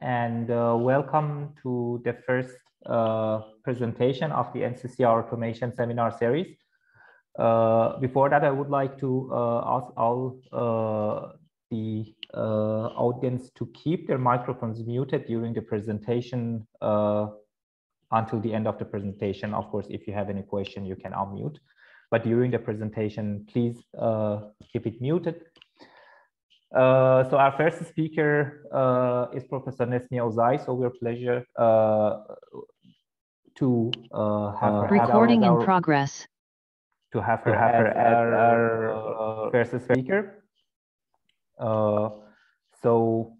and uh, welcome to the first uh, presentation of the NCCR Automation Seminar Series. Uh, before that, I would like to uh, ask all uh, the uh, audience to keep their microphones muted during the presentation until the end of the presentation. Of course, if you have any question, you can unmute. But during the presentation, please keep it muted. Uh, so our first speaker uh, is Professor Necmiye Ozay. So we're pleasure uh, to uh, have her recording our, in progress. To have her, have her as our, our uh, first speaker. so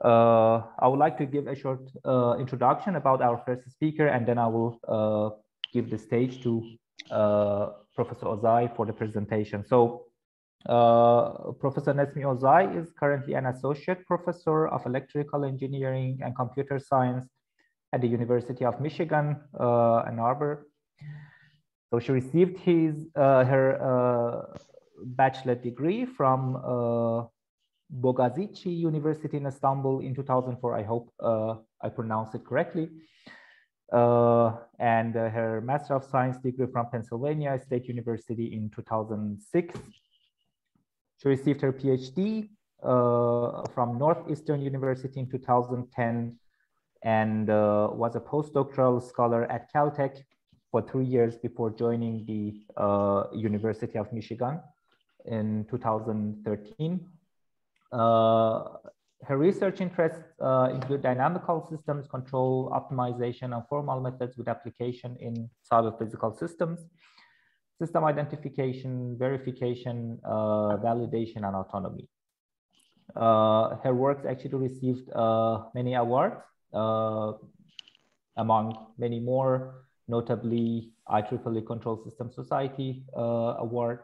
I would like to give a short introduction about our first speaker, and then I will give the stage to Professor Ozay for the presentation. So uh, professor Necmiye Ozay is currently an associate professor of electrical engineering and computer science at the University of Michigan, uh, Ann Arbor. So she received his uh, her uh, bachelor degree from uh, Bogazici University in Istanbul in 2004. I hope I pronounced it correctly. and her Master of Science degree from Pennsylvania State University in 2006 she received her PhD uh, from Northeastern University in 2010 and uh, was a postdoctoral scholar at Caltech for three years before joining the uh, University of Michigan in 2013. Uh, her research interests uh, include dynamical systems control, optimization, and formal methods with application in cyber physical systems system identification, verification, uh, validation, and autonomy. Uh, her works actually received uh, many awards, uh, among many more, notably IEEE Control System Society uh, Award,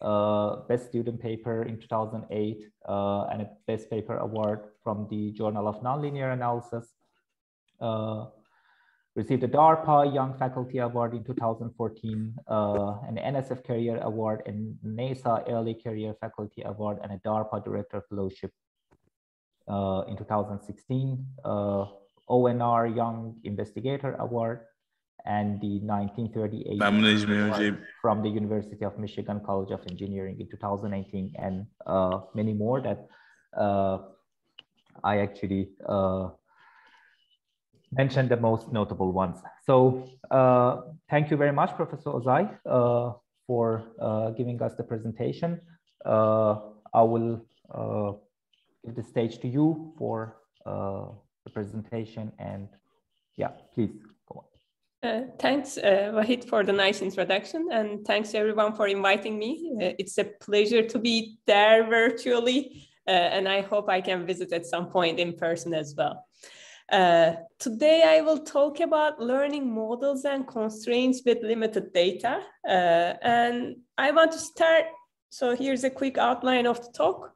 uh, Best Student Paper in 2008, and a Best Paper Award from the Journal of Nonlinear Analysis received a DARPA Young Faculty Award in 2014, uh, an NSF Career Award, and NASA Early Career Faculty Award, and a DARPA Director Fellowship uh, in 2016, uh, ONR Young Investigator Award, and the 1938 from the University of Michigan College of Engineering in 2018, and uh, many more that uh, I actually uh, mention the most notable ones. So uh, thank you very much, Professor Ozay, uh, for uh, giving us the presentation. Uh, I will uh, give the stage to you for uh, the presentation and yeah, please go on. thanks, Wahid, for the nice introduction and thanks everyone for inviting me. it's a pleasure to be there virtually and I hope I can visit at some point in person as well. Uh, today I will talk about learning models and constraints with limited data. Uh, and I want to start, so here's a quick outline of the talk.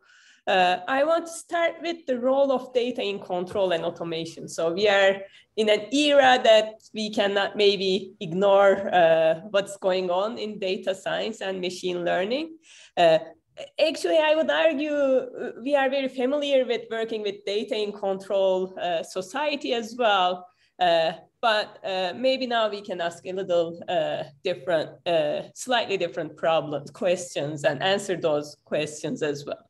Uh, I want to start with the role of data in control and automation. So we are in an era that we cannot maybe ignore uh, what's going on in data science and machine learning. Uh, actually, I would argue uh, we are very familiar with working with data in control uh, society as well. Uh, but uh, maybe now we can ask a little uh, different, uh, slightly different problems, questions, and answer those questions as well.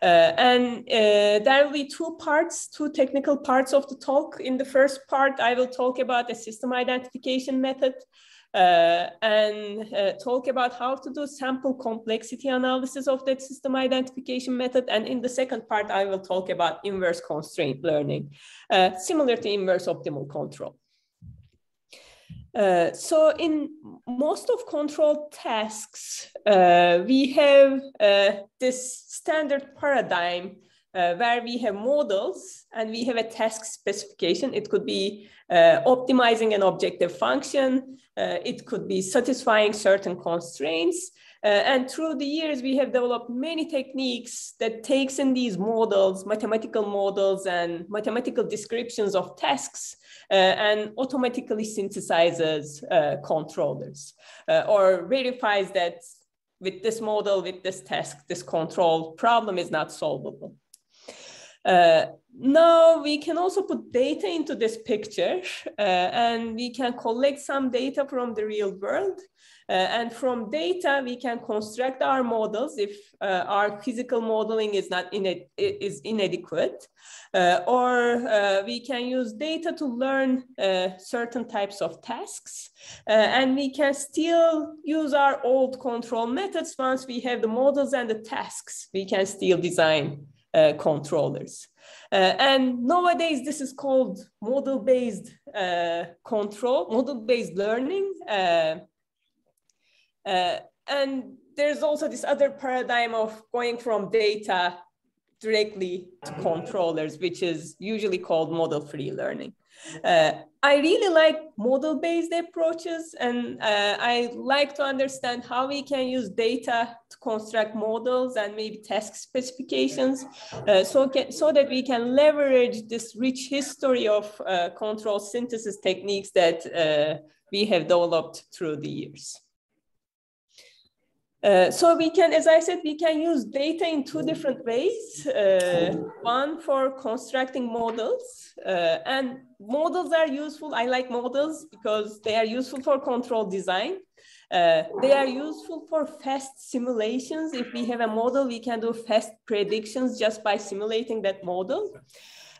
and there will be two parts, two technical parts of the talk. In the first part, I will talk about the system identification method uh, and uh, talk about how to do sample complexity analysis of that system identification method. And in the second part, I will talk about inverse constraint learning, uh, similar to inverse optimal control. Uh, so in most of control tasks, uh, we have uh, this standard paradigm uh, where we have models and we have a task specification. It could be uh, optimizing an objective function. Uh, it could be satisfying certain constraints. Uh, and through the years, we have developed many techniques that takes in these models, mathematical models and mathematical descriptions of tasks uh, and automatically synthesizes uh, controllers or verifies that with this model, with this task, this control problem is not solvable. Uh, now we can also put data into this picture uh, and we can collect some data from the real world. Uh, and from data, we can construct our models if uh, our physical modeling is not in is inadequate, uh, or we can use data to learn certain types of tasks, and we can still use our old control methods once we have the models and the tasks. We can still design controllers. Uh, and nowadays, this is called model-based uh, control, model-based learning. Uh, uh, and there's also this other paradigm of going from data directly to controllers, which is usually called model-free learning. Uh, I really like model-based approaches, and uh, I like to understand how we can use data to construct models and maybe task specifications, uh, so, can, so that we can leverage this rich history of uh, control synthesis techniques that uh, we have developed through the years. Uh, so we can, as I said, we can use data in two different ways. Uh, one for constructing models, uh, and models are useful. I like models because they are useful for control design. Uh, they are useful for fast simulations. If we have a model, we can do fast predictions just by simulating that model.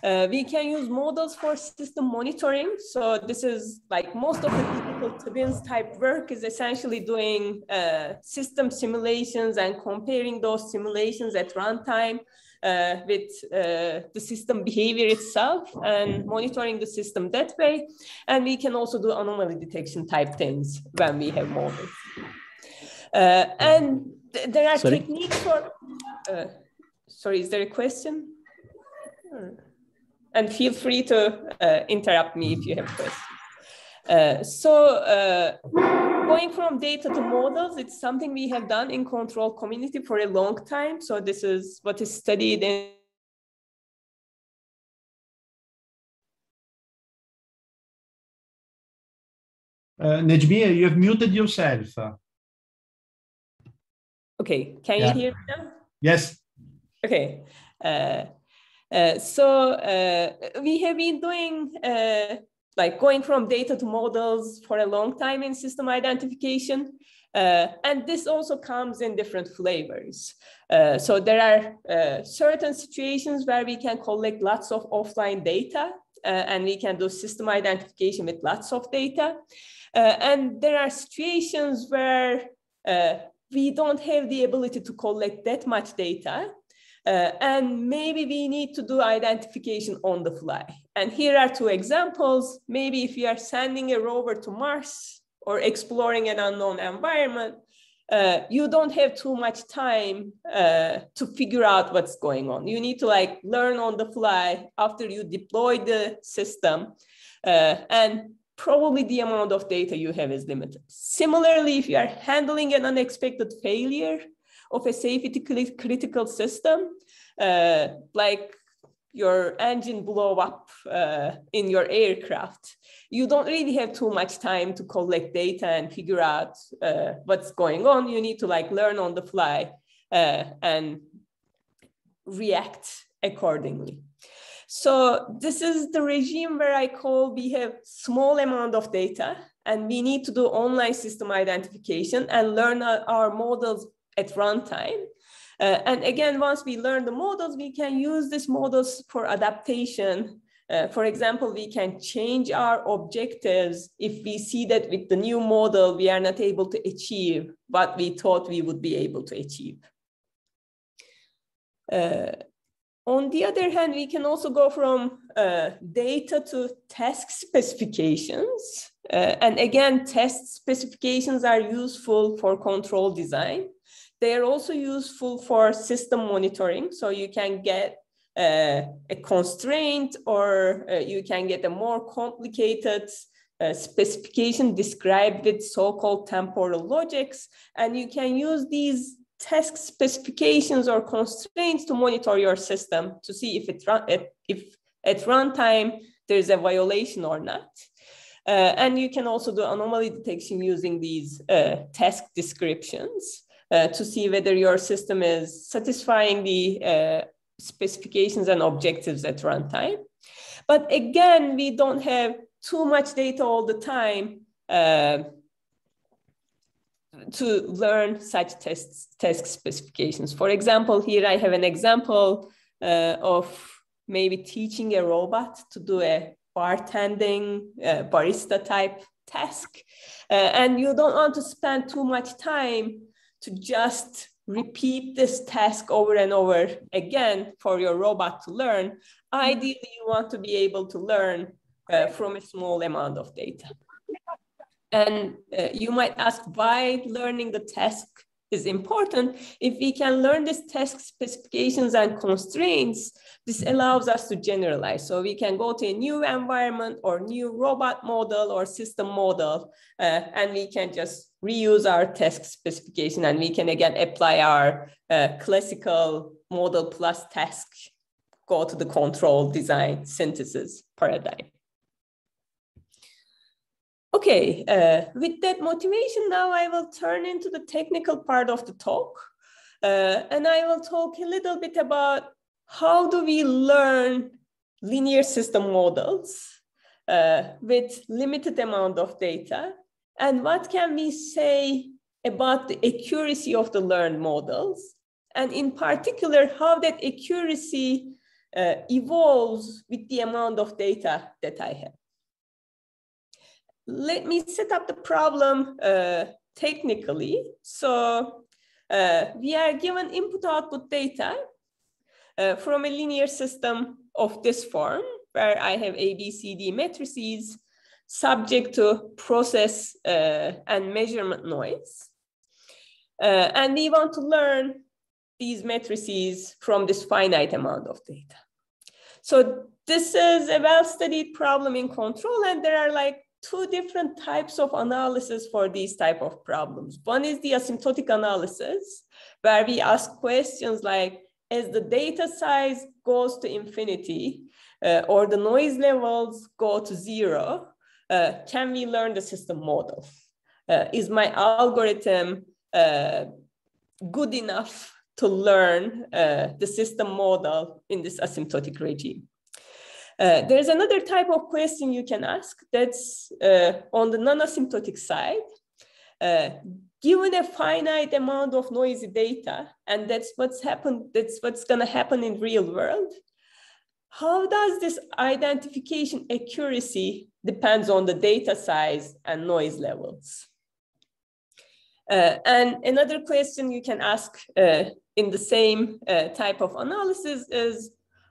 Uh, we can use models for system monitoring. So this is like most of the digital twins type work is essentially doing uh, system simulations and comparing those simulations at runtime uh, with uh, the system behavior itself and monitoring the system that way. And we can also do anomaly detection type things when we have models. Uh, and th there are sorry? techniques for, uh, sorry, is there a question? And feel free to uh, interrupt me if you have questions. Uh, so uh, going from data to models, it's something we have done in control community for a long time. So this is what is studied in Uh, Necmiye, you have muted yourself. Okay, can yeah. you hear me now? Yes. Okay. Uh, so uh, we have been doing uh, like going from data to models for a long time in system identification. Uh, and this also comes in different flavors. Uh, so there are certain situations where we can collect lots of offline data and we can do system identification with lots of data. and there are situations where we don't have the ability to collect that much data, uh, and maybe we need to do identification on the fly. And here are two examples. Maybe if you are sending a rover to Mars or exploring an unknown environment, uh, you don't have too much time uh, to figure out what's going on. You need to like learn on the fly after you deploy the system. Uh, and probably the amount of data you have is limited. Similarly, if you are handling an unexpected failure, of a safety critical system, uh, like your engine blow up uh, in your aircraft, you don't really have too much time to collect data and figure out uh, what's going on. You need to like learn on the fly uh, and react accordingly. So this is the regime where I call we have small amount of data and we need to do online system identification and learn our, our models at runtime. Uh, and again, once we learn the models, we can use these models for adaptation. Uh, for example, we can change our objectives if we see that with the new model, we are not able to achieve what we thought we would be able to achieve. Uh, on the other hand, we can also go from uh, data to task specifications. Uh, and again, task specifications are useful for control design. They are also useful for system monitoring. So you can get uh, a constraint or uh, you can get a more complicated uh, specification described with so-called temporal logics. And you can use these task specifications or constraints to monitor your system to see if it if at runtime there's a violation or not. Uh, and you can also do anomaly detection using these uh, task descriptions uh, to see whether your system is satisfying the uh, specifications and objectives at runtime. But again, we don't have too much data all the time uh, to learn such tests, task specifications. For example, here I have an example uh, of maybe teaching a robot to do a bartending, uh, barista type task. Uh, and you don't want to spend too much time to just repeat this task over and over again for your robot to learn. Ideally, you want to be able to learn uh, from a small amount of data. And uh, you might ask why learning the task is important. If we can learn these task specifications and constraints, this allows us to generalize. So we can go to a new environment or new robot model or system model, uh, and we can just reuse our task specification and we can again apply our uh, classical model plus task, go to the control design synthesis paradigm. Okay, uh, with that motivation, now I will turn into the technical part of the talk. Uh, and I will talk a little bit about how do we learn linear system models uh, with limited amount of data and what can we say about the accuracy of the learned models and in particular how that accuracy uh, evolves with the amount of data that I have let me set up the problem uh, technically. So uh, we are given input output data uh, from a linear system of this form, where I have A, B, C, D matrices subject to process uh, and measurement noise. Uh, and we want to learn these matrices from this finite amount of data. So this is a well-studied problem in control, and there are like two different types of analysis for these type of problems. One is the asymptotic analysis, where we ask questions like, as the data size goes to infinity, uh, or the noise levels go to zero, uh, can we learn the system model? Uh, is my algorithm uh, good enough to learn uh, the system model in this asymptotic regime? Uh, there's another type of question you can ask that's uh, on the non-asymptotic side. Uh, given a finite amount of noisy data, and that's what's happened, that's what's gonna happen in real world, how does this identification accuracy depends on the data size and noise levels? Uh, and another question you can ask uh, in the same type of analysis is,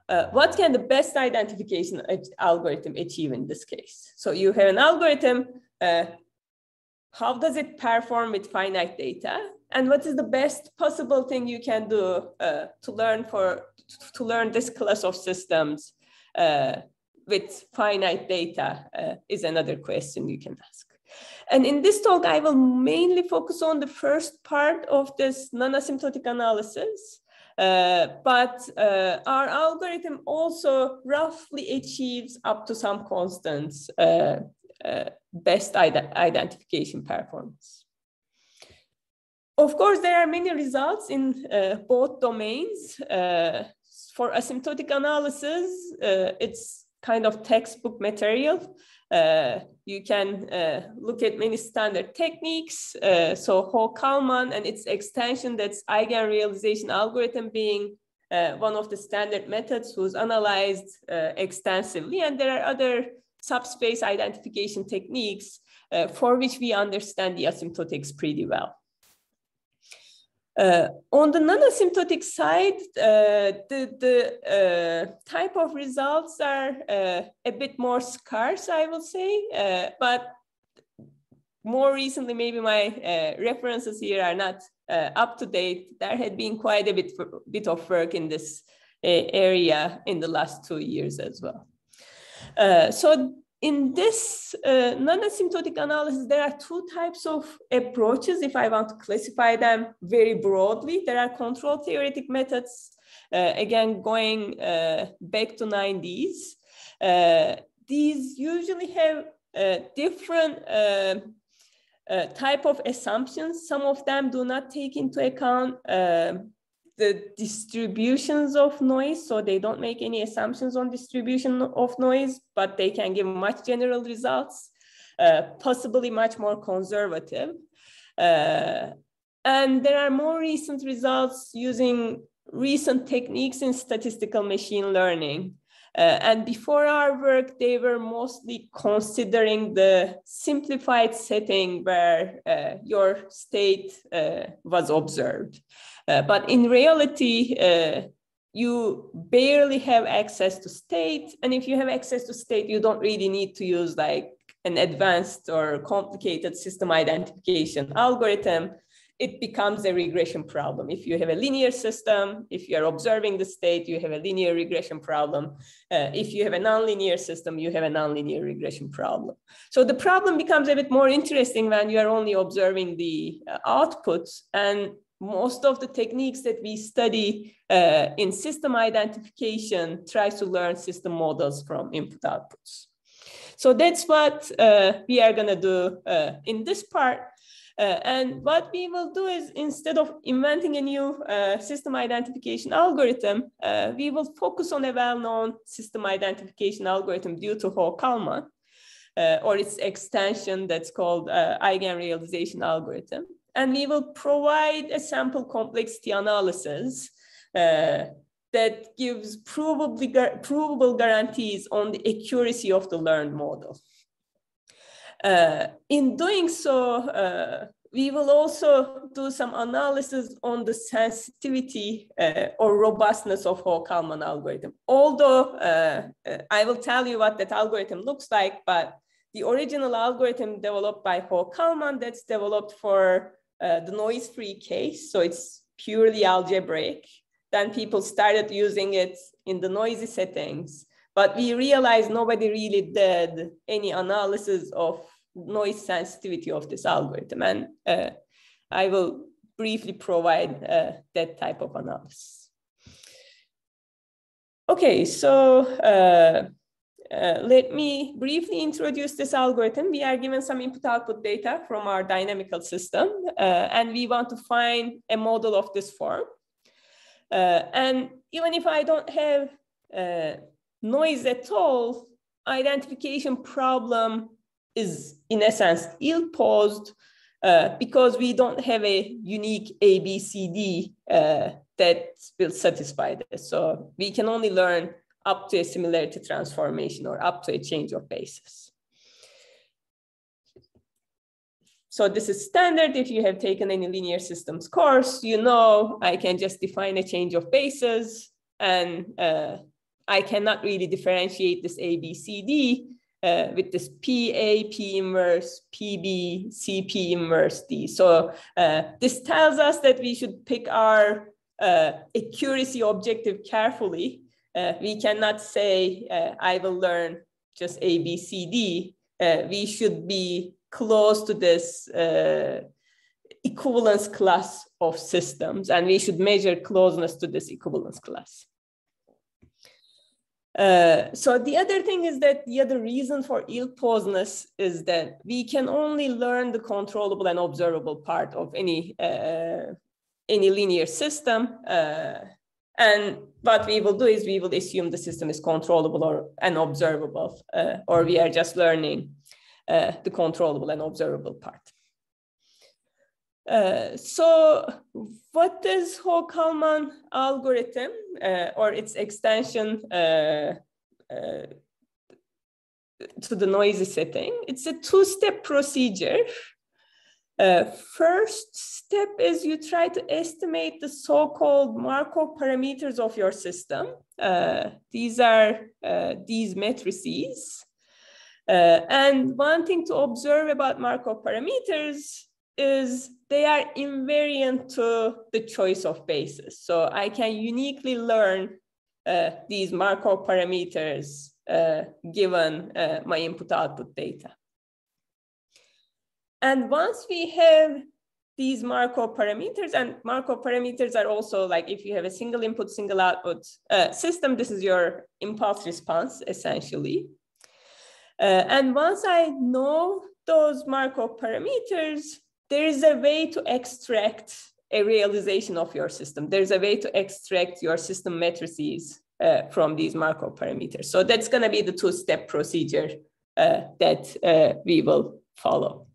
uh, what can the best identification algorithm achieve in this case? So you have an algorithm, uh, how does it perform with finite data? And what is the best possible thing you can do uh, to learn for to learn this class of systems uh, with finite data uh, is another question you can ask. And in this talk, I will mainly focus on the first part of this non-asymptotic analysis. Uh, but uh, our algorithm also roughly achieves up to some constants uh, uh best ide identification performance. Of course, there are many results in uh, both domains. Uh, for asymptotic analysis, it's kind of textbook material. You can uh, look at many standard techniques. Uh, so Ho-Kalman and its extension, that's eigenrealization algorithm being uh, one of the standard methods was analyzed uh, extensively. And there are other subspace identification techniques uh, for which we understand the asymptotics pretty well. Uh, on the non-asymptotic side, uh, the, the uh, type of results are uh, a bit more scarce, I will say, uh, but more recently, maybe my uh, references here are not up to date. There had been quite a bit, bit of work in this area in the last two years as well. so in this uh, non-asymptotic analysis, there are two types of approaches. If I want to classify them very broadly, there are control theoretic methods, uh, again, going uh, back to 90s. Uh, these usually have uh, different uh, type of assumptions. Some of them do not take into account the distributions of noise. So they don't make any assumptions on distribution of noise, but they can give much general results, uh, possibly much more conservative. Uh, and there are more recent results using recent techniques in statistical machine learning. Uh, and before our work, they were mostly considering the simplified setting where uh, your state uh, was observed. Uh, but in reality, uh, you barely have access to state. And if you have access to state, you don't really need to use like an advanced or complicated system identification algorithm it becomes a regression problem. If you have a linear system, if you're observing the state, you have a linear regression problem. Uh, if you have a nonlinear system, you have a nonlinear regression problem. So the problem becomes a bit more interesting when you are only observing the uh, outputs. And most of the techniques that we study uh, in system identification tries to learn system models from input outputs. So that's what uh, we are gonna do uh, in this part. Uh, and what we will do is instead of inventing a new uh, system identification algorithm, uh, we will focus on a well-known system identification algorithm due to Ho-Kalman, or its extension that's called uh, eigenrealization algorithm. And we will provide a sample complexity analysis uh, that gives probably, provable guarantees on the accuracy of the learned model. Uh, in doing so, uh, we will also do some analysis on the sensitivity uh, or robustness of Ho-Kalman algorithm. Although uh, uh, I will tell you what that algorithm looks like, but the original algorithm developed by Ho-Kalman that's developed for uh, the noise-free case, so it's purely algebraic. Then people started using it in the noisy settings. But we realized nobody really did any analysis of noise sensitivity of this algorithm. And uh, I will briefly provide uh, that type of analysis. Okay, so uh, uh, let me briefly introduce this algorithm. We are given some input output data from our dynamical system, uh, and we want to find a model of this form. Uh, and even if I don't have noise at all, identification problem is in essence ill-posed uh, because we don't have a unique ABCD uh, that will satisfy this. So we can only learn up to a similarity transformation or up to a change of basis. So this is standard. If you have taken any linear systems course, you know I can just define a change of basis and uh, I cannot really differentiate this ABCD uh, with this PA, P inverse, PB, CP inverse D. So uh, this tells us that we should pick our uh, accuracy objective carefully. Uh, we cannot say, uh, I will learn just A, B, C, D. Uh, we should be close to this equivalence class of systems, and we should measure closeness to this equivalence class. Uh, so the other thing is that the other reason for ill-posedness is that we can only learn the controllable and observable part of any uh, any linear system. Uh, and what we will do is we will assume the system is controllable or and observable, uh, or we are just learning uh, the controllable and observable part. Uh, so what is Ho-Kalman algorithm uh, or its extension uh, uh, to the noisy setting? It's a two-step procedure. Uh, first step is you try to estimate the so-called Markov parameters of your system. these are these matrices. and one thing to observe about Markov parameters is they are invariant to the choice of basis. So I can uniquely learn uh, these Markov parameters uh, given uh, my input output data. And once we have these Markov parameters, and Markov parameters are also like if you have a single input, single output uh, system, this is your impulse response essentially. Uh, and once I know those Markov parameters, there is a way to extract a realization of your system. There's a way to extract your system matrices uh, from these Markov parameters. So that's going to be the two-step procedure uh, that uh, we will follow.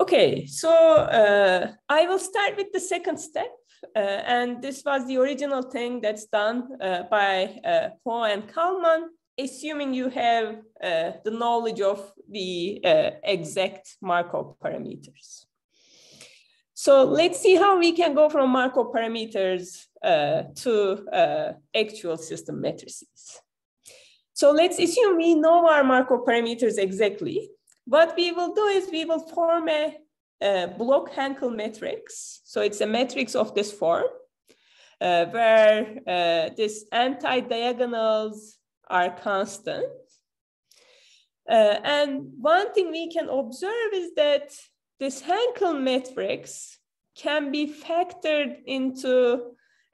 Okay, so uh, I will start with the second step. Uh, and this was the original thing that's done uh, by Ho and Kalman, assuming you have the knowledge of the exact Markov parameters. So let's see how we can go from Markov parameters uh, to uh, actual system matrices. So let's assume we know our Markov parameters exactly. What we will do is we will form a, a block-Hankel matrix. So it's a matrix of this form, uh, where uh, this anti-diagonals are constant. Uh, and one thing we can observe is that this Hankel matrix can be factored into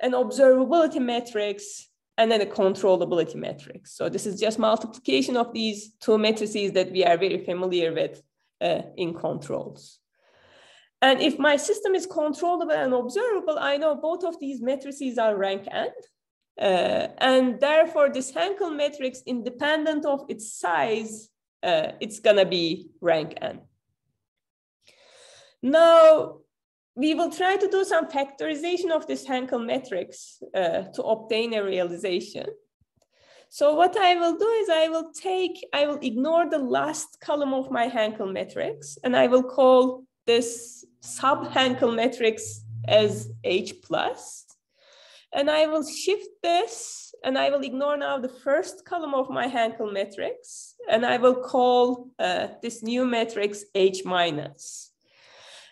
an observability matrix and then a controllability matrix. So this is just multiplication of these two matrices that we are very familiar with uh, in controls. And if my system is controllable and observable, I know both of these matrices are rank n. Uh, and therefore, this Hankel matrix, independent of its size, uh, it's gonna be rank n. Now, we will try to do some factorization of this Hankel matrix uh, to obtain a realization. So what I will do is I will take, I will ignore the last column of my Hankel matrix, and I will call this sub Hankel matrix as H plus. And I will shift this, and I will ignore now the first column of my Hankel matrix, and I will call uh, this new matrix H minus.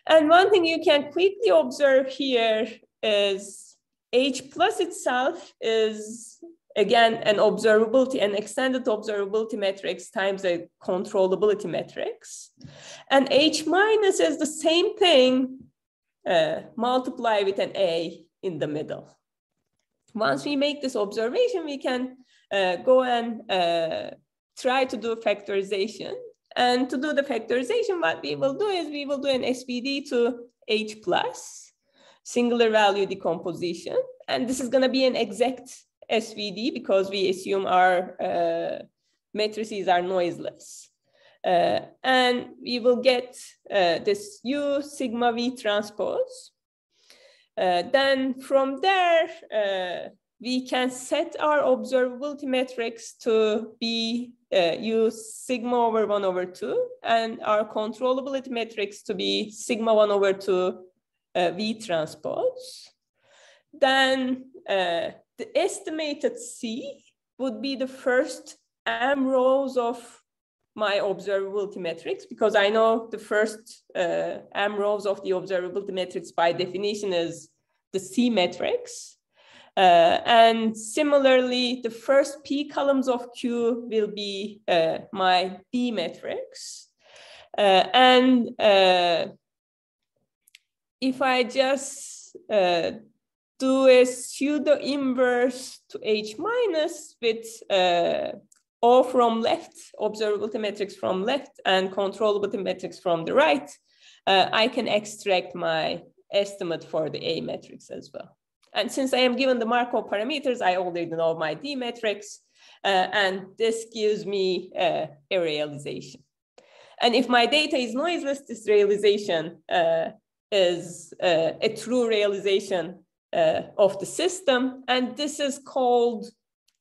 And one thing you can quickly observe here is H plus itself is again an observability, an extended observability matrix times a controllability matrix. And H minus is the same thing uh, multiply with an A in the middle. Once we make this observation, we can uh, go and uh, try to do factorization. And to do the factorization, what we will do is we will do an SVD to H plus, singular value decomposition. And this is gonna be an exact SVD because we assume our uh, matrices are noiseless. Uh, and we will get uh, this U sigma V transpose. Uh, then from there, uh, we can set our observability metrics to be uh, use sigma over one over two and our controllability metrics to be sigma one over two uh, V transpose. Then uh, the estimated C would be the first M rows of my observability metrics because I know the first uh, M rows of the observability metrics by definition is the C metrics. Uh, and similarly, the first P columns of Q will be uh, my B matrix. Uh, and uh, if I just uh, do a pseudo inverse to H minus with O from left, observability metrics from left and controllability metrics from the right, I can extract my estimate for the A matrix as well. And since I am given the Markov parameters, I already know my D matrix. uh, and this gives me uh, a realization. And if my data is noiseless, this realization uh, is uh, a true realization uh, of the system. And this is called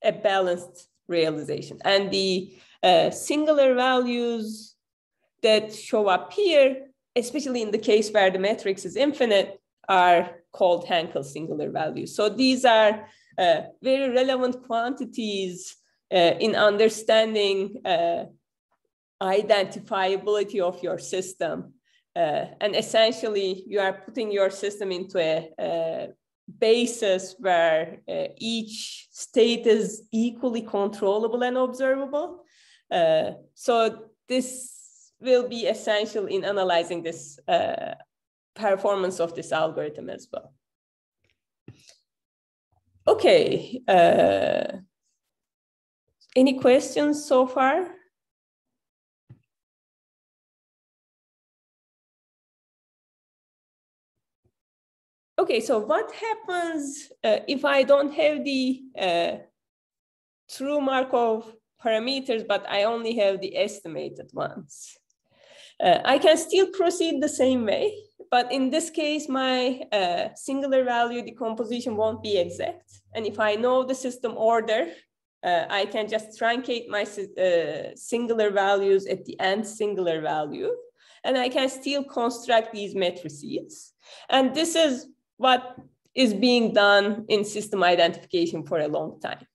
a balanced realization. And the uh, singular values that show up here, especially in the case where the matrix is infinite, are called Hankel singular values. So these are uh, very relevant quantities uh, in understanding uh, identifiability of your system. Uh, and essentially, you are putting your system into a, a basis where uh, each state is equally controllable and observable. Uh, so this will be essential in analyzing this performance of this algorithm as well. Okay, uh, any questions so far? okay, so what happens uh, if I don't have the uh, true Markov parameters, but I only have the estimated ones? Uh, I can still proceed the same way, but in this case, my uh, singular value decomposition won't be exact. And if I know the system order, uh, I can just truncate my uh, singular values at the end singular value, and I can still construct these matrices. And this is what is being done in system identification for a long time.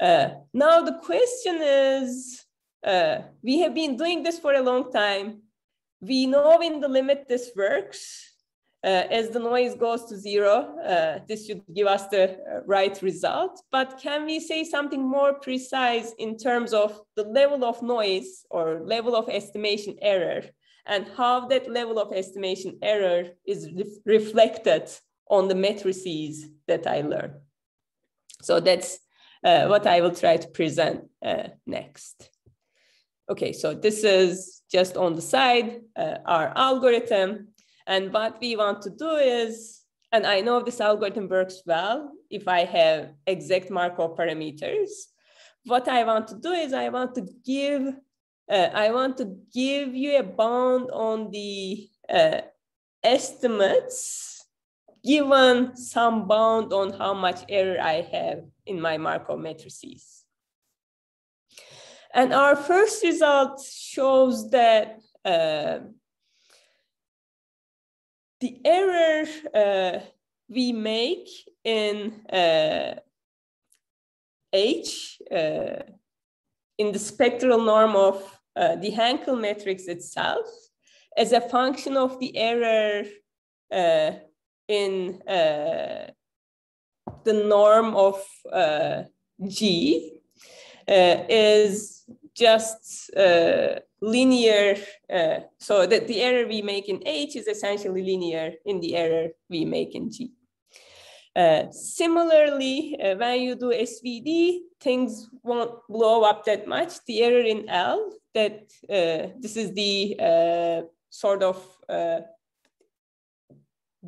Uh, now the question is, uh, we have been doing this for a long time. We know in the limit this works. Uh, as the noise goes to zero, uh, this should give us the uh, right result. But can we say something more precise in terms of the level of noise or level of estimation error and how that level of estimation error is re reflected on the matrices that I learn? So that's uh, what I will try to present uh, next. Okay, so this is just on the side, uh, our algorithm. And what we want to do is, and I know this algorithm works well if I have exact Markov parameters. What I want to do is I want to give, uh, I want to give you a bound on the uh, estimates given some bound on how much error I have in my Markov matrices. And our first result shows that uh, the error uh, we make in uh, H uh, in the spectral norm of uh, the Hankel matrix itself as a function of the error uh, in the norm of G is just linear, uh, so that the error we make in H is essentially linear in the error we make in G. Uh, similarly, uh, when you do SVD, things won't blow up that much. The error in L, that uh, this is the uh, sort of uh,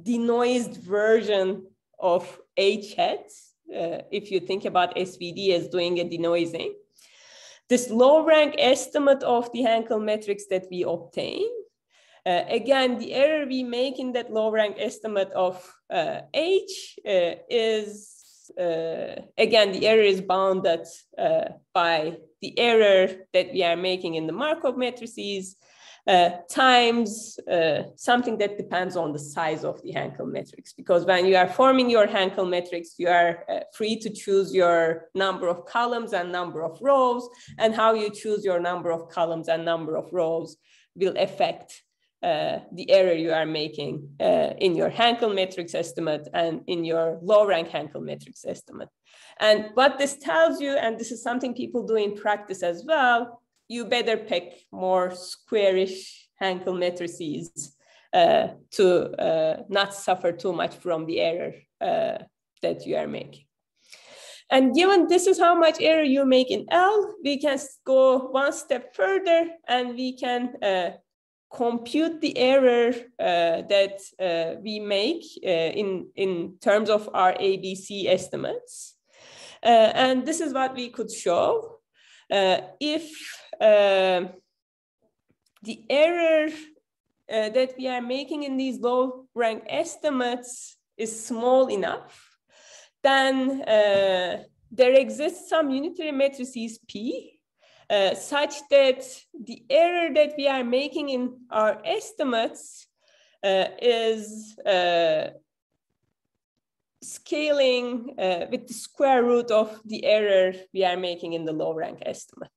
denoised version of H heads, if you think about SVD as doing a denoising this low rank estimate of the Hankel matrix that we obtain, uh, again, the error we make in that low rank estimate of uh, H uh, is, uh, again, the error is bounded uh, by the error that we are making in the Markov matrices uh, times uh, something that depends on the size of the Hankel matrix. Because when you are forming your Hankel matrix, you are uh, free to choose your number of columns and number of rows, and how you choose your number of columns and number of rows will affect uh, the error you are making uh, in your Hankel matrix estimate and in your low rank Hankel matrix estimate. And what this tells you, and this is something people do in practice as well, you better pick more squarish Hankel matrices uh, to uh, not suffer too much from the error uh, that you are making. And given this is how much error you make in L, we can go one step further and we can uh, compute the error uh, that uh, we make in, in terms of our ABC estimates. and this is what we could show. If uh, the error uh, that we are making in these low rank estimates is small enough, then uh, there exists some unitary matrices P uh, such that the error that we are making in our estimates uh, is uh, scaling with the square root of the error we are making in the low rank estimate.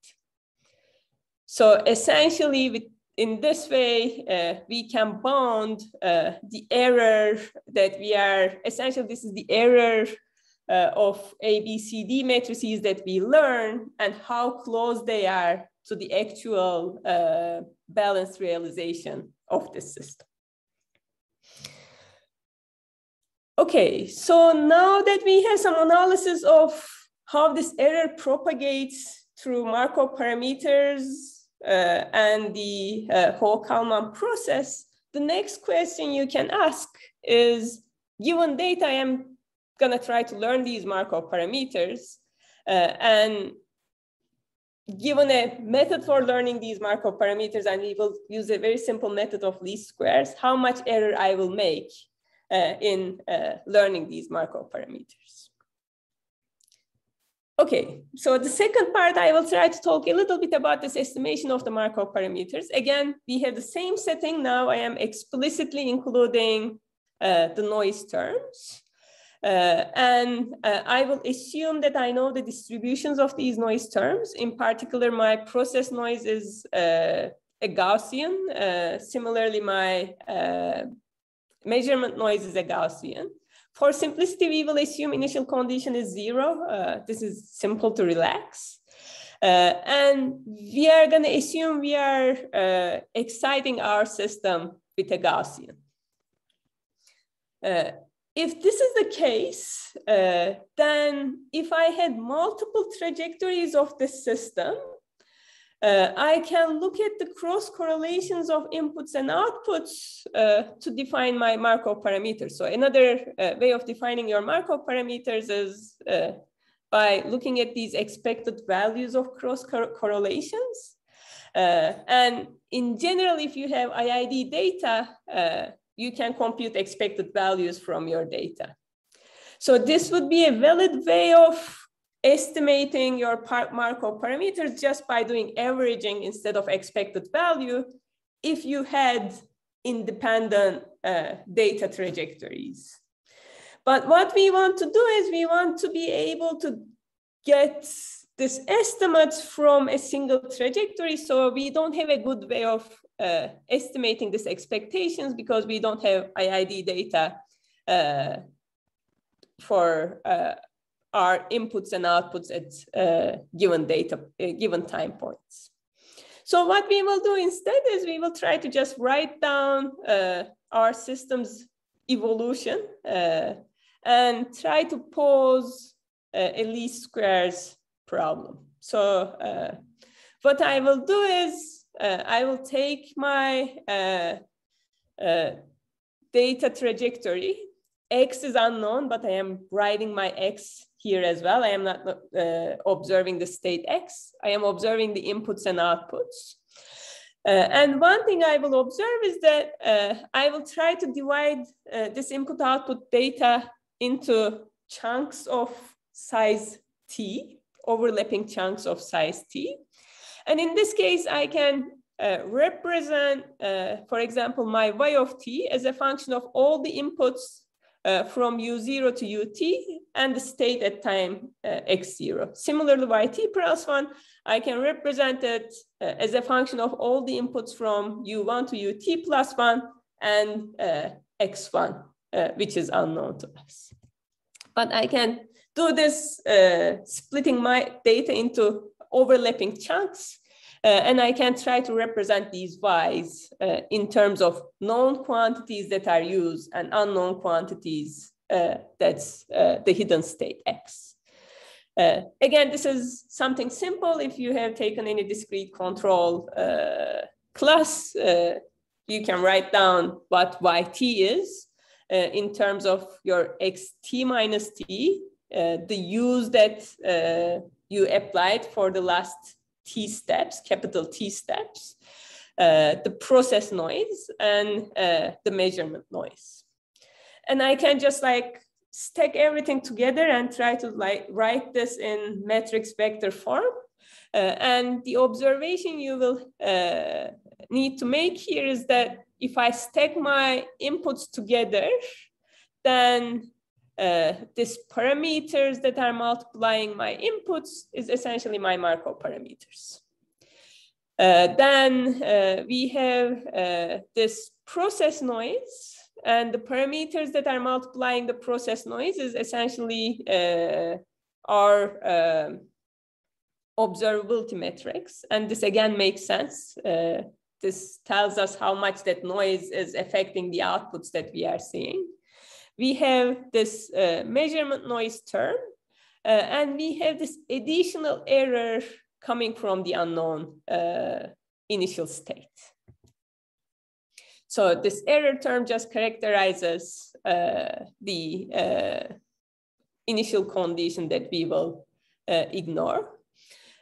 So essentially, with, in this way, uh, we can bound uh, the error that we are, essentially this is the error uh, of ABCD matrices that we learn and how close they are to the actual uh, balanced realization of the system. Okay, so now that we have some analysis of how this error propagates through Markov parameters uh, and the uh, Ho-Kalman process, the next question you can ask is, given data, I am gonna try to learn these Markov parameters. Uh, and given a method for learning these Markov parameters, and we will use a very simple method of least squares, how much error I will make in uh, learning these Markov parameters. Okay, so the second part, I will try to talk a little bit about this estimation of the Markov parameters. Again, we have the same setting. Now I am explicitly including uh, the noise terms. Uh, and uh, I will assume that I know the distributions of these noise terms. In particular, my process noise is uh, a Gaussian. Uh, similarly, my uh, measurement noise is a Gaussian. For simplicity, we will assume initial condition is zero. Uh, this is simple to relax. and we are going to assume we are exciting our system with a Gaussian. Uh, if this is the case, uh, then if I had multiple trajectories of the system, uh, I can look at the cross correlations of inputs and outputs uh, to define my Markov parameters. So another uh, way of defining your Markov parameters is uh, by looking at these expected values of cross correlations. Uh, and in general, if you have IID data, you can compute expected values from your data. So this would be a valid way of estimating your Markov parameters just by doing averaging instead of expected value if you had independent uh, data trajectories. But what we want to do is we want to be able to get this estimates from a single trajectory. So we don't have a good way of uh, estimating these expectations because we don't have IID data uh, for uh, our inputs and outputs at uh, given data, uh, given time points. So what we will do instead is we will try to just write down uh, our system's evolution and try to pose a least squares problem. So what I will do is uh, I will take my uh, uh, data trajectory. X is unknown, but I am writing my X here as well. I am not uh, observing the state X. I am observing the inputs and outputs. Uh, and one thing I will observe is that uh, I will try to divide this input output data into chunks of size T, overlapping chunks of size T. And in this case, I can uh, represent, uh, for example, my y of t as a function of all the inputs uh, from u0 to ut and the state at time uh, x0. Similarly, yt plus 1, I can represent it uh, as a function of all the inputs from u1 to ut plus 1 and uh, x1, which is unknown to us. But I can do this splitting my data into overlapping chunks uh, and I can try to represent these y's uh, in terms of known quantities that are used and unknown quantities uh, that's uh, the hidden state x. Uh, again, this is something simple. If you have taken any discrete control uh, class, you can write down what yt is in terms of your xt minus t, the use that you applied for the last T steps, capital T steps, uh, the process noise and uh, the measurement noise. And I can just like stack everything together and try to like write this in matrix vector form. Uh, and the observation you will uh, need to make here is that if I stack my inputs together, then uh, these parameters that are multiplying my inputs is essentially my Markov parameters. Uh, then uh, we have uh, this process noise and the parameters that are multiplying the process noise is essentially uh, our um, observability matrix. And this again makes sense. Uh, this tells us how much that noise is affecting the outputs that we are seeing we have this uh, measurement noise term, uh, and we have this additional error coming from the unknown uh, initial state. So this error term just characterizes uh, the uh, initial condition that we will uh, ignore.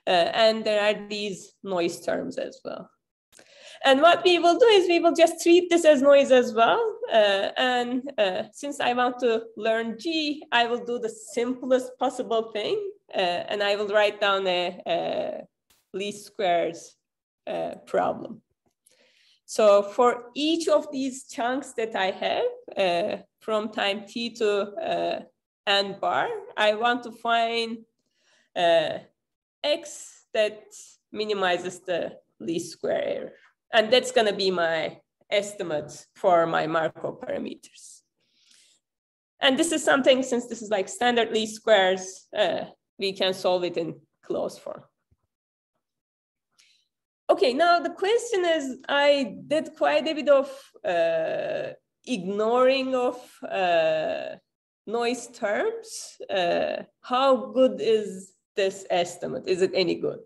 And there are these noise terms as well. And what we will do is we will just treat this as noise as well. Uh, and uh, since I want to learn G, I will do the simplest possible thing. Uh, and I will write down a, a least squares uh, problem. So for each of these chunks that I have uh, from time t to uh, n bar, I want to find x that minimizes the least square error. And that's gonna be my estimate for my Markov parameters. And this is something, since this is like standard least squares, uh, we can solve it in closed form. Okay, now the question is, I did quite a bit of uh, ignoring of uh, noise terms. Uh, how good is this estimate? Is it any good?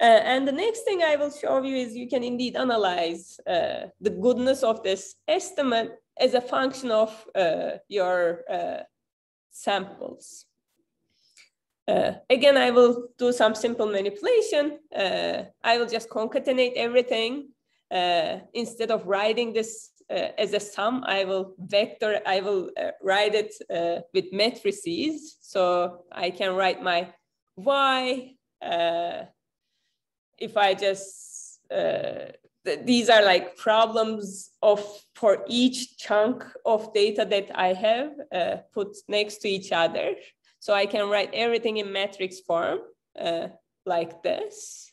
Uh, and the next thing I will show you is you can indeed analyze uh, the goodness of this estimate as a function of uh, your uh, samples. Uh, again, I will do some simple manipulation. Uh, I will just concatenate everything. instead of writing this as a sum, I will vector, I will write it with matrices. So I can write my y if I just, uh, th these are like problems of for each chunk of data that I have uh, put next to each other. So I can write everything in matrix form uh, like this.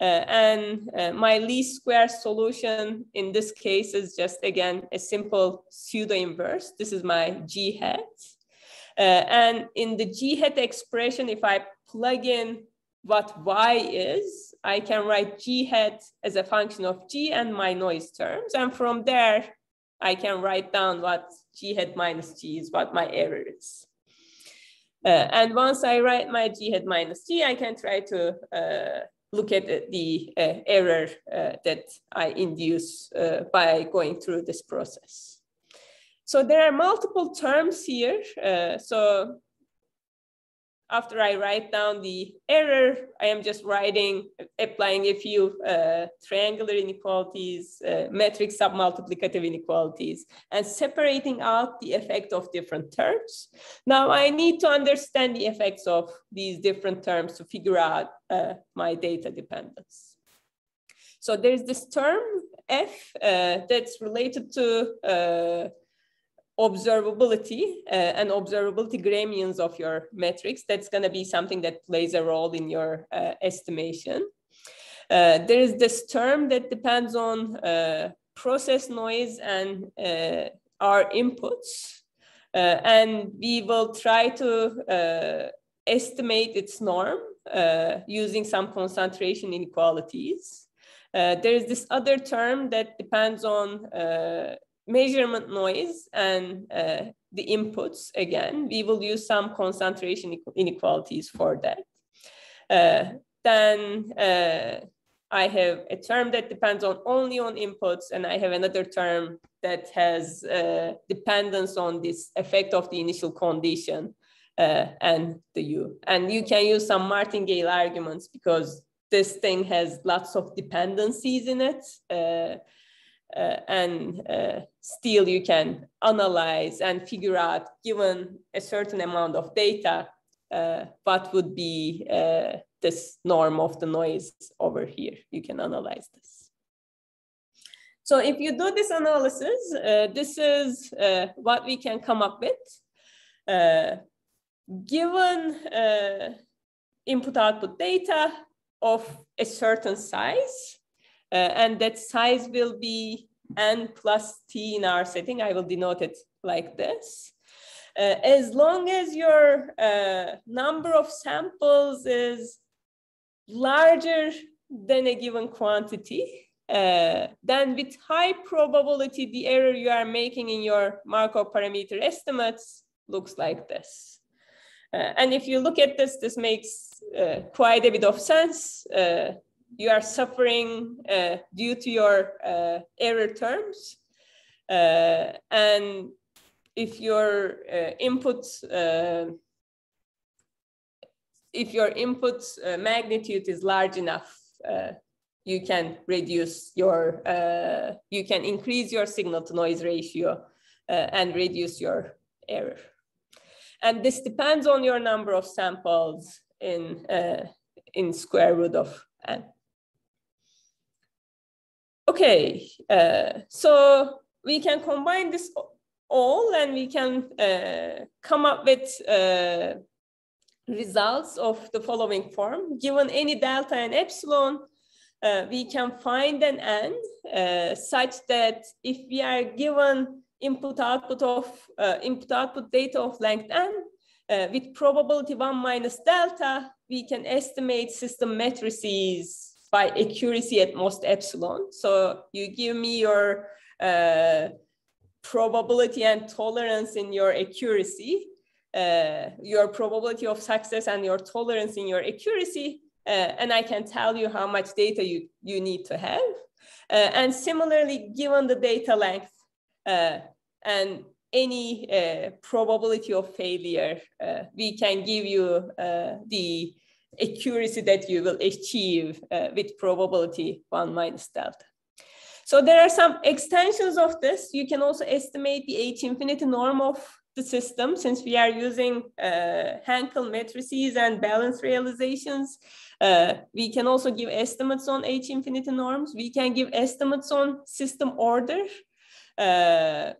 Uh, and uh, my least square solution in this case is just, again, a simple pseudo inverse. This is my G hat. Uh, and in the G hat expression, if I plug in what Y is, I can write G hat as a function of G and my noise terms. And from there, I can write down what G hat minus G is, what my error is. Uh, and once I write my G hat minus G, I can try to uh, look at the uh, error uh, that I induce uh, by going through this process. So there are multiple terms here. Uh, so after I write down the error, I am just writing, applying a few uh, triangular inequalities, uh, metric submultiplicative inequalities, and separating out the effect of different terms. Now I need to understand the effects of these different terms to figure out uh, my data dependence. So there's this term F uh, that's related to uh, observability uh, and observability Gramians of your metrics. That's going to be something that plays a role in your uh, estimation. Uh, there is this term that depends on uh, process noise and uh, our inputs. Uh, and we will try to estimate its norm using some concentration inequalities. there is this other term that depends on measurement noise and uh, the inputs, again, we will use some concentration inequalities for that. Uh, then uh, I have a term that depends on only on inputs, and I have another term that has uh, dependence on this effect of the initial condition uh, and the U. And you can use some martingale arguments because this thing has lots of dependencies in it. Uh, and uh, still you can analyze and figure out, given a certain amount of data, uh, what would be uh, this norm of the noise over here. You can analyze this. So if you do this analysis, uh, this is uh, what we can come up with. given input output data of a certain size, and that size will be n plus t in our setting. I will denote it like this. Uh, as long as your uh, number of samples is larger than a given quantity, uh, then with high probability, the error you are making in your Markov parameter estimates looks like this. Uh, and if you look at this, this makes uh, quite a bit of sense. You are suffering uh, due to your uh, error terms. Uh, and if your uh, input, uh, if your input uh, magnitude is large enough, you can reduce your, you can increase your signal to noise ratio and reduce your error. And this depends on your number of samples in, in square root of n. Okay, uh, so we can combine this all and we can uh, come up with uh, results of the following form. Given any delta and epsilon, uh, we can find an n uh, such that if we are given input output of uh, input output data of length n with probability one minus delta, we can estimate system matrices by accuracy at most epsilon. So you give me your uh, probability and tolerance in your accuracy, uh, your probability of success and your tolerance in your accuracy, uh, and I can tell you how much data you, you need to have. Uh, and similarly, given the data length uh, and any uh, probability of failure, we can give you the accuracy that you will achieve uh, with probability one minus delta. So there are some extensions of this. You can also estimate the H infinity norm of the system since we are using uh, Hankel matrices and balance realizations. Uh, we can also give estimates on H infinity norms. We can give estimates on system order. Uh,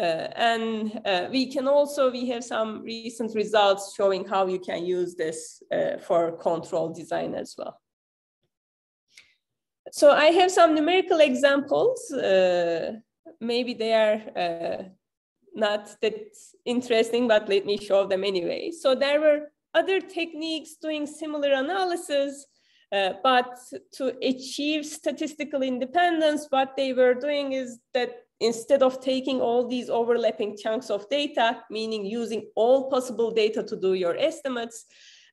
and uh, we can also, we have some recent results showing how you can use this uh, for control design as well. So I have some numerical examples. Uh, maybe they are uh, not that interesting, but let me show them anyway. So there were other techniques doing similar analysis, uh, but to achieve statistical independence, what they were doing is that instead of taking all these overlapping chunks of data, meaning using all possible data to do your estimates,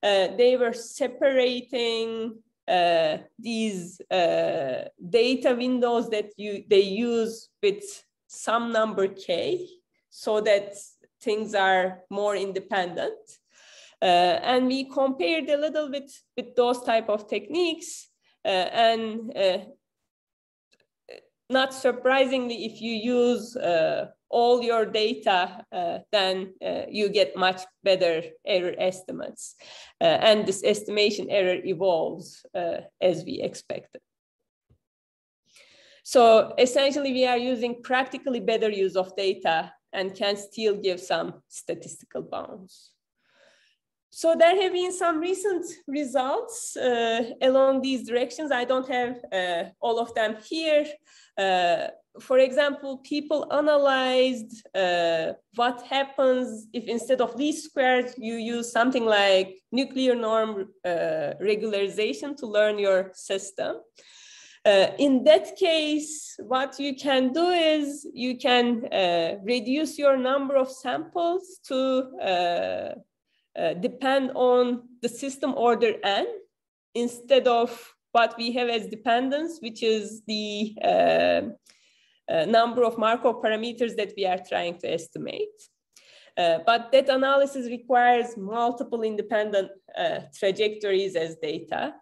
uh, they were separating uh, these uh, data windows that you they use with some number k so that things are more independent. Uh, and we compared a little bit with those type of techniques uh, and uh, not surprisingly, if you use uh, all your data, uh, then uh, you get much better error estimates. Uh, and this estimation error evolves uh, as we expected. So essentially, we are using practically better use of data and can still give some statistical bounds. So there have been some recent results uh, along these directions. I don't have uh, all of them here. Uh, for example, people analyzed uh, what happens if instead of least squares, you use something like nuclear norm uh, regularization to learn your system. Uh, in that case, what you can do is you can reduce your number of samples to uh, depend on the system order n instead of what we have as dependence, which is the uh, uh, number of Markov parameters that we are trying to estimate. Uh, but that analysis requires multiple independent uh, trajectories as data.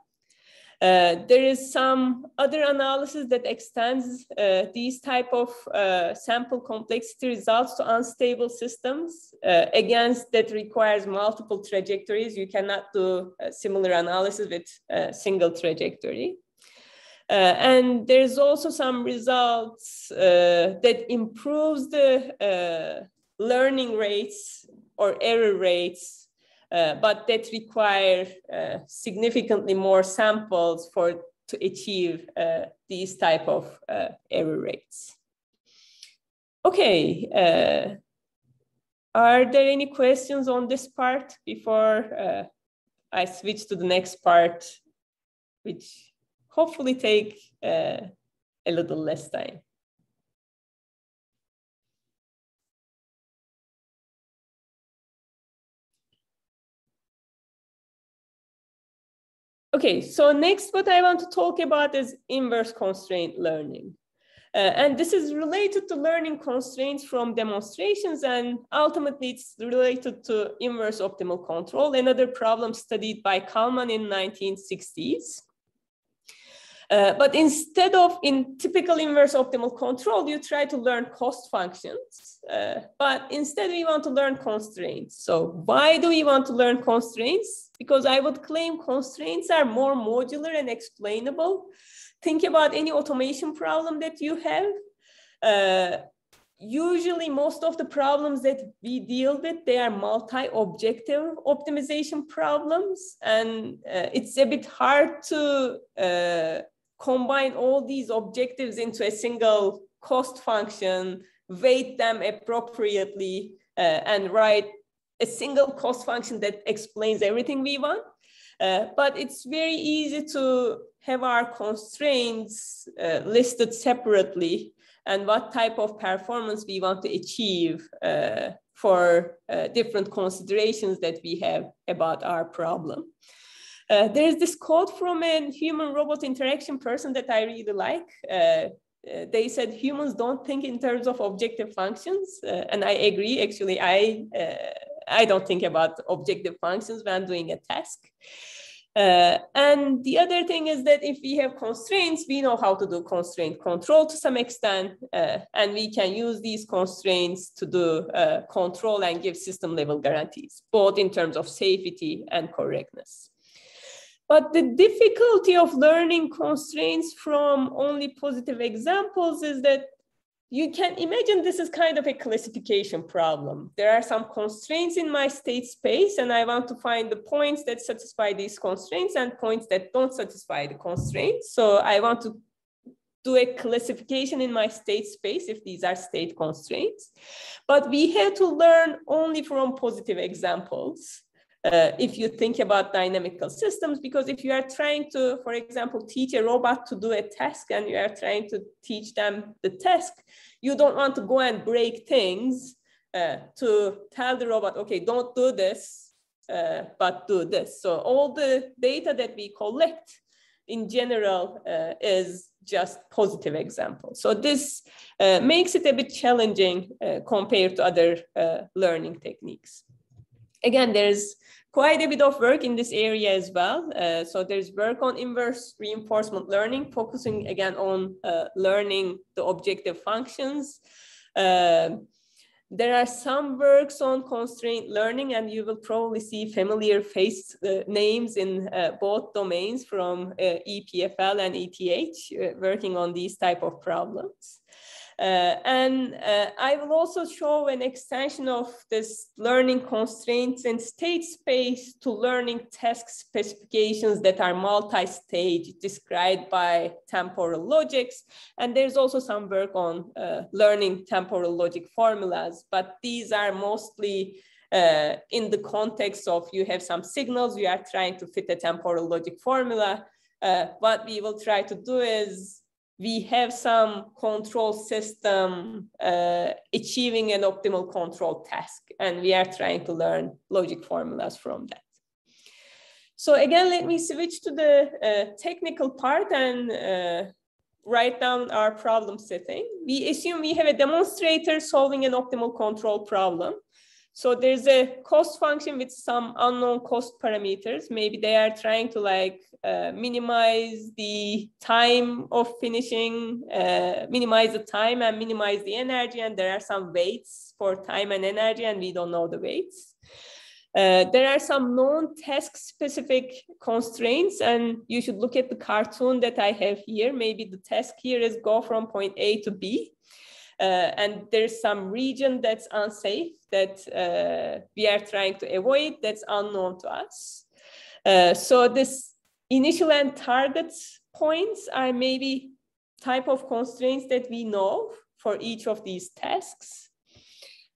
Uh, there is some other analysis that extends uh, these type of uh, sample complexity results to unstable systems. Uh, against that requires multiple trajectories. You cannot do similar analysis with a single trajectory. Uh, and there's also some results that improves the learning rates or error rates uh, but that require uh, significantly more samples for to achieve uh, these type of uh, error rates. Okay, uh, are there any questions on this part before I switch to the next part, which hopefully take a little less time? Okay, so next what I want to talk about is inverse constraint learning. Uh, and this is related to learning constraints from demonstrations and ultimately it's related to inverse optimal control, another problem studied by Kalman in 1960s. Uh, but instead of in typical inverse optimal control, you try to learn cost functions. Uh, but instead, we want to learn constraints. So why do we want to learn constraints? Because I would claim constraints are more modular and explainable. Think about any automation problem that you have. Uh, usually most of the problems that we deal with they are multi-objective optimization problems and uh, it's a bit hard to uh, combine all these objectives into a single cost function, weight them appropriately, uh, and write a single cost function that explains everything we want. Uh, but it's very easy to have our constraints uh, listed separately and what type of performance we want to achieve uh, for uh, different considerations that we have about our problem. Uh, there's this quote from a human robot interaction person that I really like. Uh, uh, they said humans don't think in terms of objective functions, uh, and I agree. Actually, I uh, I don't think about objective functions when doing a task. Uh, and the other thing is that if we have constraints, we know how to do constraint control to some extent, and we can use these constraints to do control and give system level guarantees, both in terms of safety and correctness. But the difficulty of learning constraints from only positive examples is that you can imagine this is kind of a classification problem. There are some constraints in my state space, and I want to find the points that satisfy these constraints and points that don't satisfy the constraints. So I want to do a classification in my state space if these are state constraints. But we have to learn only from positive examples uh, if you think about dynamical systems, because if you are trying to, for example, teach a robot to do a task and you are trying to teach them the task, you don't want to go and break things uh, to tell the robot, okay, don't do this, uh, but do this. So all the data that we collect in general uh, is just positive examples. So this uh, makes it a bit challenging uh, compared to other learning techniques. Again, there's quite a bit of work in this area as well. Uh, so there's work on inverse reinforcement learning, focusing again on uh, learning the objective functions. Uh, there are some works on constraint learning, and you will probably see familiar face uh, names in uh, both domains from uh, EPFL and ETH working on these type of problems. Uh, and uh, I will also show an extension of this learning constraints in state space to learning task specifications that are multi-stage described by temporal logics. And there's also some work on uh, learning temporal logic formulas, but these are mostly uh, in the context of you have some signals, you are trying to fit a temporal logic formula. Uh, what we will try to do is we have some control system uh, achieving an optimal control task, and we are trying to learn logic formulas from that. So again, let me switch to the uh, technical part and uh, write down our problem setting. We assume we have a demonstrator solving an optimal control problem. So there's a cost function with some unknown cost parameters. Maybe they are trying to like uh, minimize the time of finishing, uh, minimize the time and minimize the energy. And there are some weights for time and energy and we don't know the weights. Uh, there are some known task specific constraints and you should look at the cartoon that I have here. Maybe the task here is go from point A to B. Uh, and there's some region that's unsafe that uh, we are trying to avoid that's unknown to us. Uh, so this initial and target points are maybe type of constraints that we know for each of these tasks.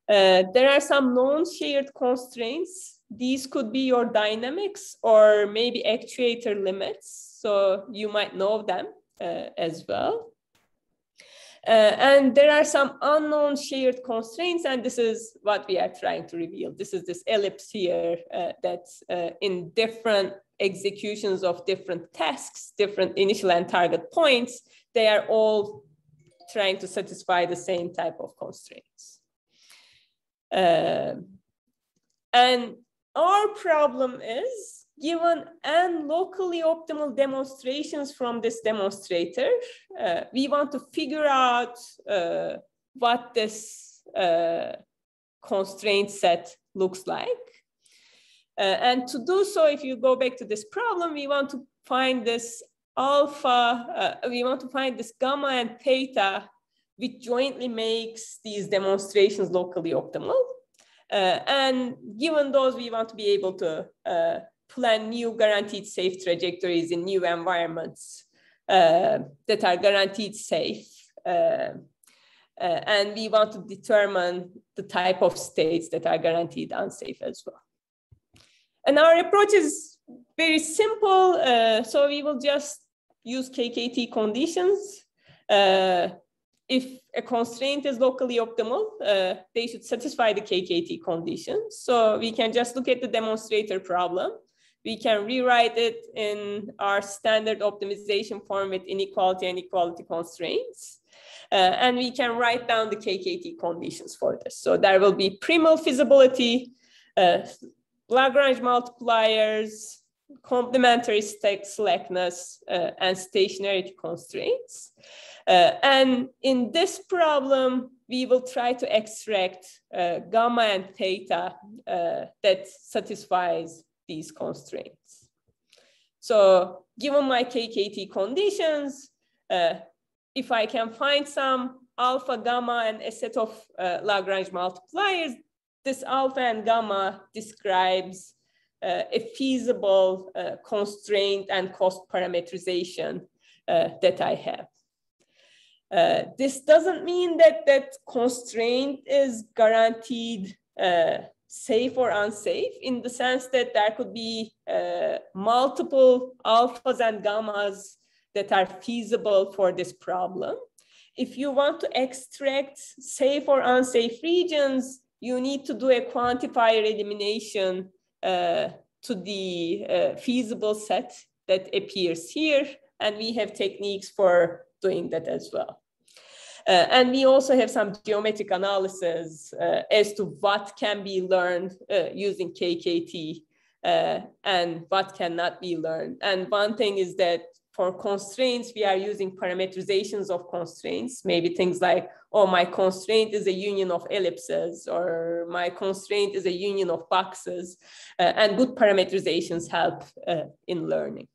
Uh, there are some known shared constraints. These could be your dynamics or maybe actuator limits. So you might know them uh, as well. Uh, and there are some unknown shared constraints, and this is what we are trying to reveal. This is this ellipse here uh, that's uh, in different executions of different tasks, different initial and target points, they are all trying to satisfy the same type of constraints. Uh, and our problem is given n locally optimal demonstrations from this demonstrator, uh, we want to figure out uh, what this uh, constraint set looks like. Uh, and to do so, if you go back to this problem, we want to find this alpha, uh, we want to find this gamma and theta, which jointly makes these demonstrations locally optimal. Uh, and given those, we want to be able to plan new guaranteed safe trajectories in new environments uh, that are guaranteed safe. Uh, uh, and we want to determine the type of states that are guaranteed unsafe as well. And our approach is very simple. Uh, so we will just use KKT conditions. Uh, if a constraint is locally optimal, uh, they should satisfy the KKT conditions. So we can just look at the demonstrator problem we can rewrite it in our standard optimization form with inequality and equality constraints. Uh, and we can write down the KKT conditions for this. So there will be primal feasibility, uh, Lagrange multipliers, complementary slackness, uh, and stationarity constraints. Uh, and in this problem, we will try to extract uh, gamma and theta uh, that satisfies these constraints. So given my KKT conditions, uh, if I can find some alpha, gamma, and a set of uh, Lagrange multipliers, this alpha and gamma describes uh, a feasible uh, constraint and cost parameterization uh, that I have. Uh, this doesn't mean that that constraint is guaranteed safe or unsafe in the sense that there could be uh, multiple alphas and gammas that are feasible for this problem. If you want to extract safe or unsafe regions, you need to do a quantifier elimination uh, to the uh, feasible set that appears here. And we have techniques for doing that as well. Uh, and we also have some geometric analysis uh, as to what can be learned uh, using KKT uh, and what cannot be learned. And one thing is that for constraints, we are using parameterizations of constraints, maybe things like, oh, my constraint is a union of ellipses, or my constraint is a union of boxes. Uh, and good parameterizations help uh, in learning.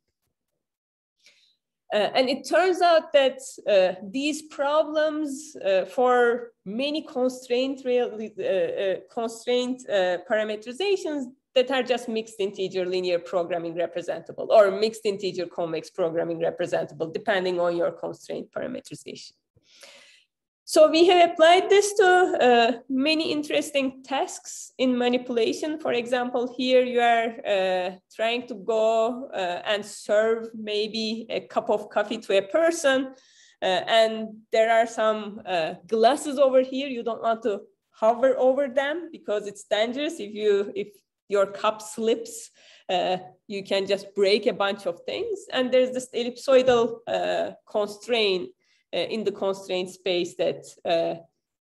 Uh, and it turns out that uh, these problems uh, for many constraint, uh, uh, constraint uh, parameterizations that are just mixed integer linear programming representable or mixed integer convex programming representable, depending on your constraint parameterization. So we have applied this to uh, many interesting tasks in manipulation. For example, here you are uh, trying to go uh, and serve maybe a cup of coffee to a person. Uh, and there are some uh, glasses over here. You don't want to hover over them because it's dangerous. If, you, if your cup slips, uh, you can just break a bunch of things. And there's this ellipsoidal constraint in the constraint space that uh,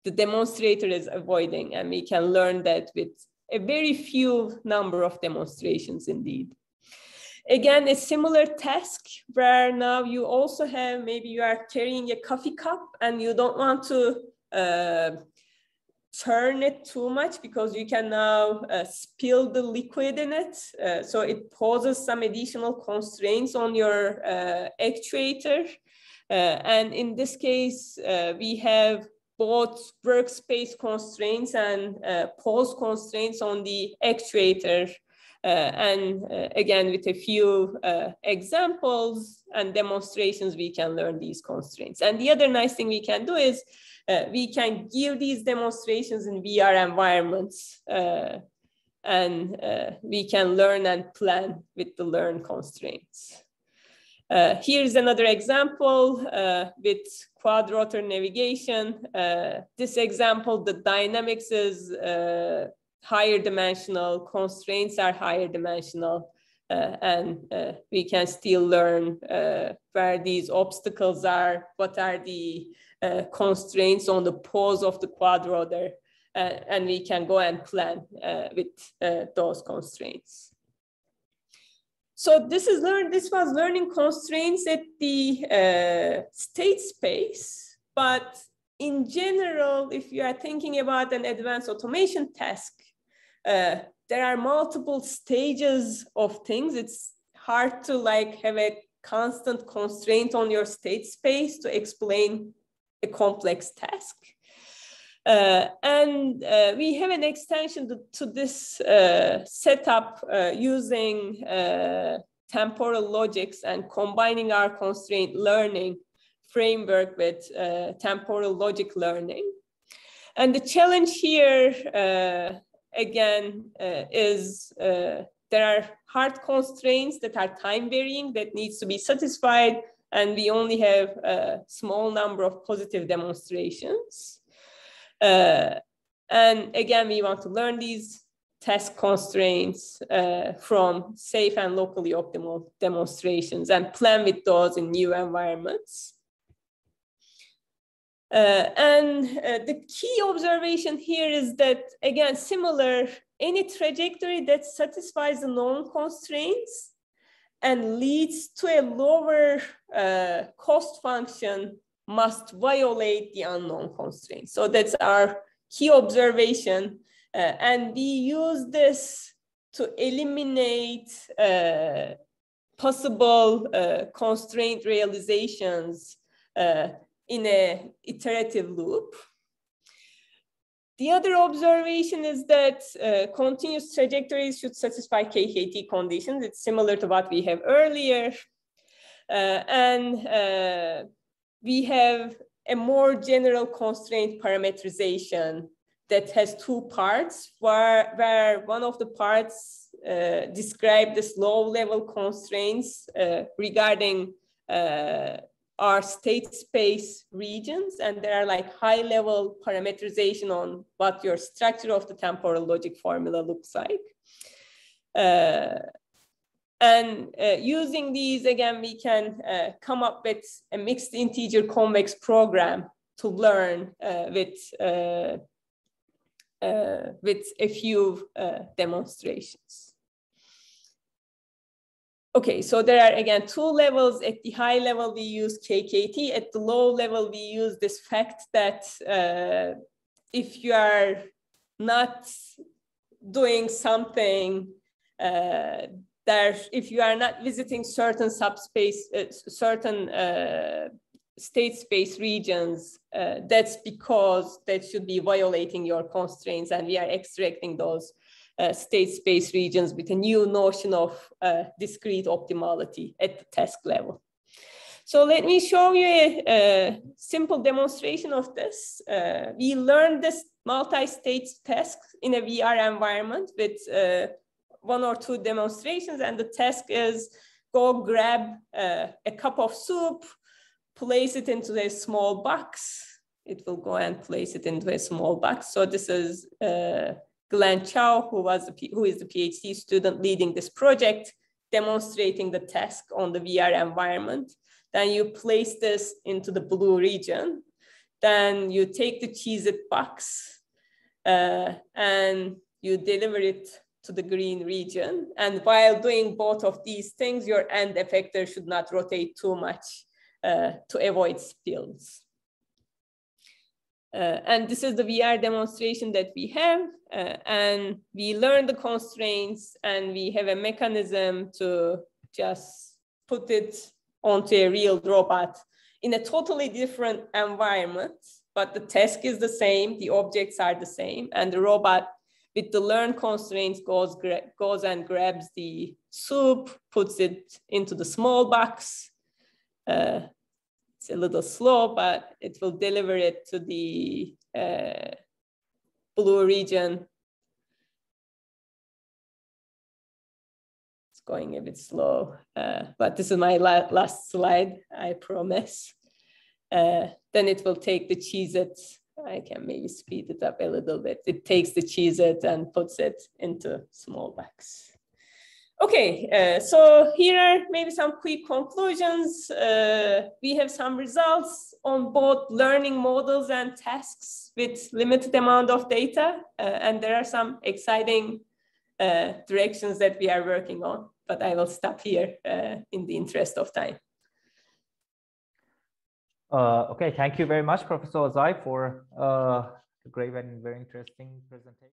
the demonstrator is avoiding. And we can learn that with a very few number of demonstrations indeed. Again, a similar task where now you also have, maybe you are carrying a coffee cup and you don't want to uh, turn it too much because you can now uh, spill the liquid in it. Uh, so it poses some additional constraints on your uh, actuator. Uh, and in this case, uh, we have both workspace constraints and uh, pose constraints on the actuator. Uh, and uh, again, with a few uh, examples and demonstrations, we can learn these constraints. And the other nice thing we can do is we can give these demonstrations in VR environments and we can learn and plan with the learn constraints. Uh, here's another example uh, with quadrotor navigation. Uh, this example, the dynamics is uh, higher dimensional, constraints are higher dimensional. uh, and uh, we can still learn where these obstacles are, what are the constraints on the pose of the quadrotor, and we can go and plan with those constraints. So this is learn. This was learning constraints at the uh, state space, but in general, if you are thinking about an advanced automation task, uh, there are multiple stages of things. It's hard to like have a constant constraint on your state space to explain a complex task. Uh, and uh, we have an extension to, to this uh, setup uh, using uh, temporal logics and combining our constraint learning framework with uh, temporal logic learning. And the challenge here again uh, is uh, there are hard constraints that are time varying that needs to be satisfied and we only have a small number of positive demonstrations. Uh, and again, we want to learn these test constraints uh, from safe and locally optimal demonstrations and plan with those in new environments. Uh, and uh, the key observation here is that, again, similar, any trajectory that satisfies the known constraints and leads to a lower uh, cost function must violate the unknown constraints. So that's our key observation. Uh, and we use this to eliminate uh, possible uh, constraint realizations in a iterative loop. The other observation is that uh, continuous trajectories should satisfy KKT conditions. It's similar to what we have earlier. Uh, and uh, we have a more general constraint parametrization that has two parts where, where one of the parts uh, describe this low level constraints uh, regarding uh, are state space regions and there are like high level parameterization on what your structure of the temporal logic formula looks like. Uh, and uh, using these, again, we can uh, come up with a mixed integer convex program to learn uh, with, uh, uh, with a few demonstrations. Okay, so there are again two levels. At the high level, we use KKT. At the low level, we use this fact that uh, if you are not doing something uh, there, if you are not visiting certain subspace, uh, certain uh, state space regions, uh, that's because that should be violating your constraints and we are extracting those uh, state space regions with a new notion of uh, discrete optimality at the task level. So let me show you a, a simple demonstration of this. Uh, we learned this multi-state task in a VR environment with one or two demonstrations and the task is go grab uh, a cup of soup, place it into a small box. It will go and place it into a small box. So this is uh, Glen Chou, who, was the, who is the PhD student leading this project, demonstrating the task on the VR environment. Then you place this into the blue region. Then you take the Cheez-It box uh, and you deliver it to the green region. And while doing both of these things, your end effector should not rotate too much uh, to avoid spills. Uh, and this is the VR demonstration that we have. Uh, and we learn the constraints and we have a mechanism to just put it onto a real robot in a totally different environment. But the task is the same, the objects are the same, and the robot with the learn constraints goes, goes and grabs the soup, puts it into the small box, uh, it's a little slow, but it will deliver it to the uh, blue region. It's going a bit slow, uh, but this is my la last slide, I promise. Uh, then it will take the Cheez-It. I can maybe speed it up a little bit. It takes the Cheez-It and puts it into small bags. Okay, uh, so here are maybe some quick conclusions. Uh, we have some results on both learning models and tasks with limited amount of data. Uh, and there are some exciting uh, directions that we are working on, but I will stop here uh, in the interest of time. Uh, okay, thank you very much, Professor Ozay, for a great and very interesting presentation.